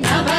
Now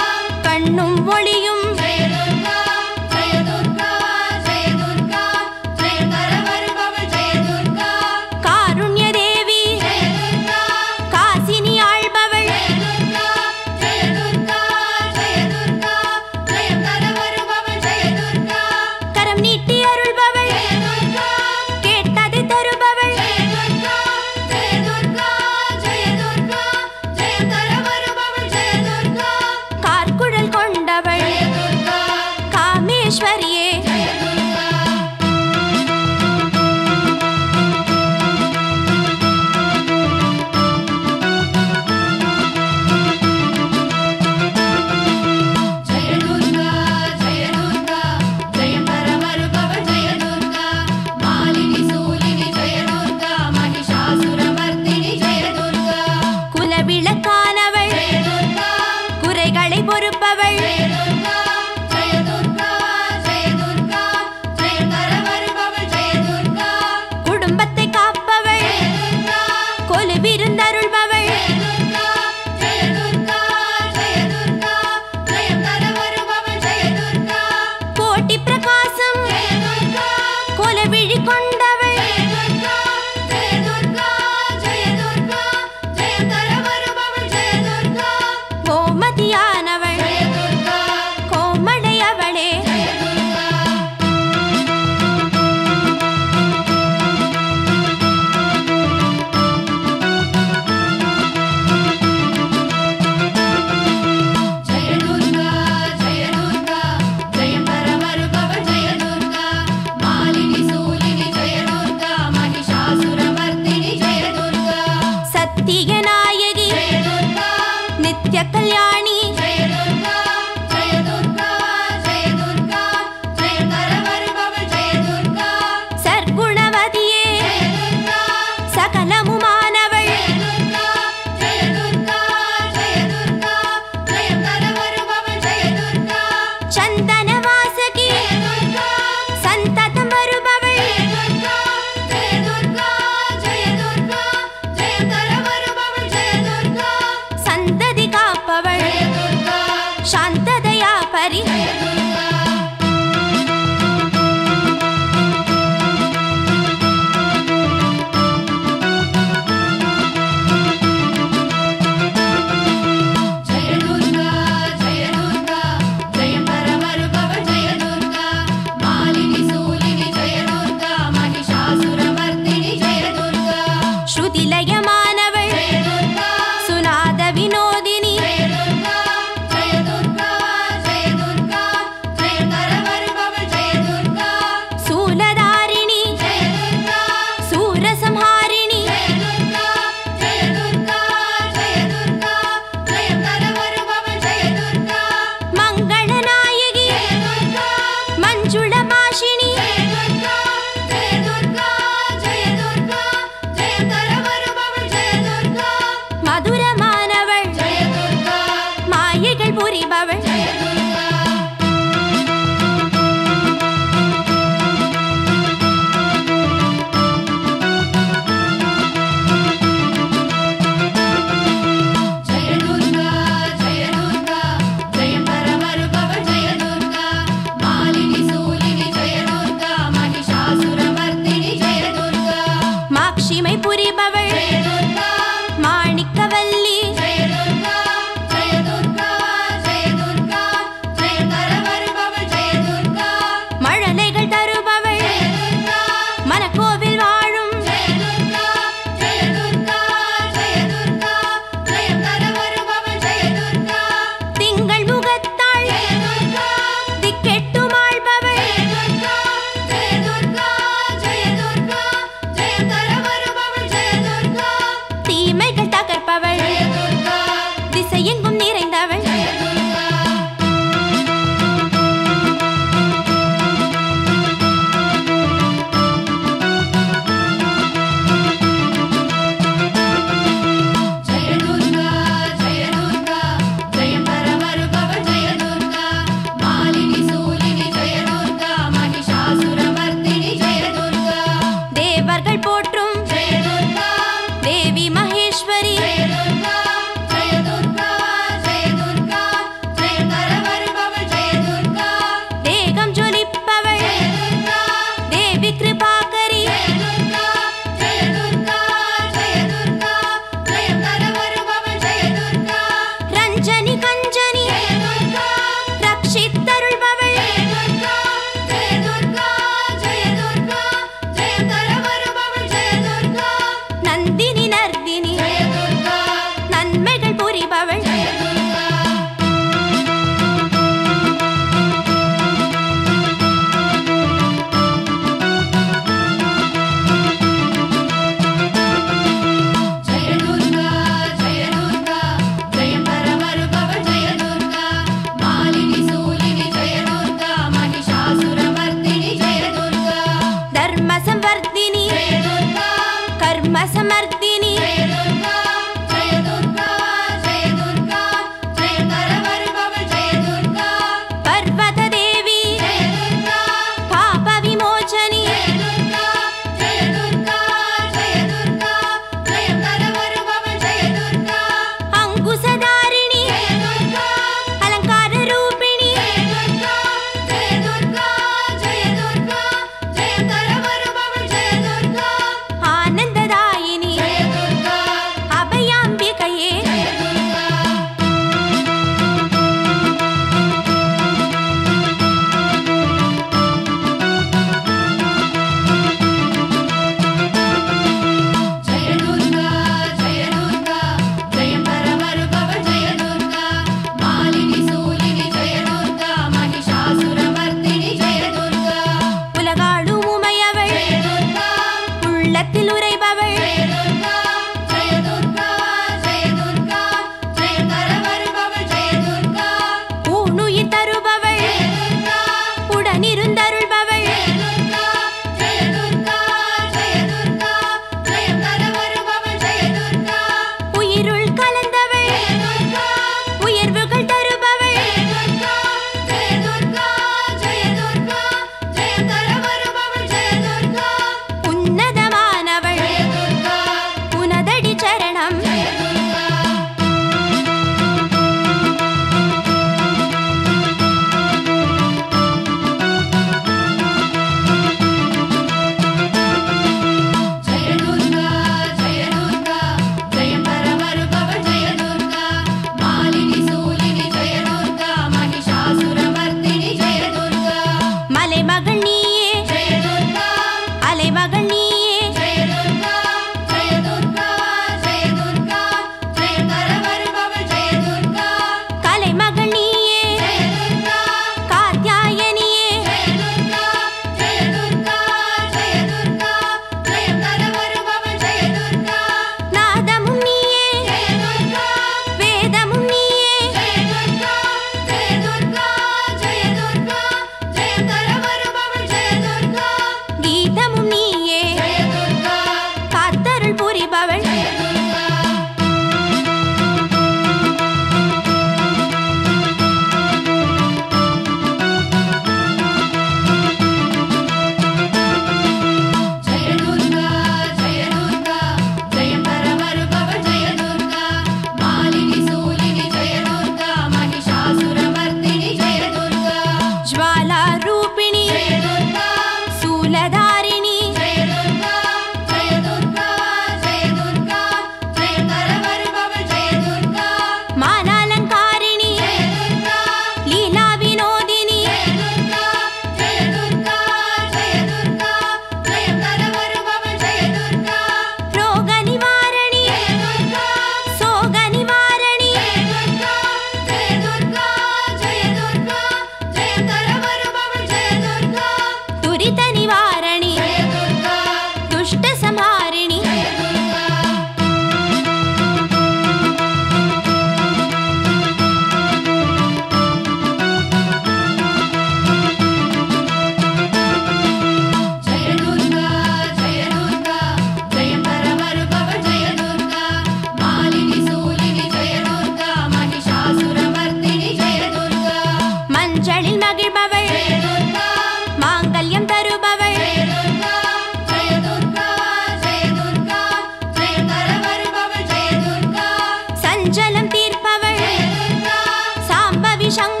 想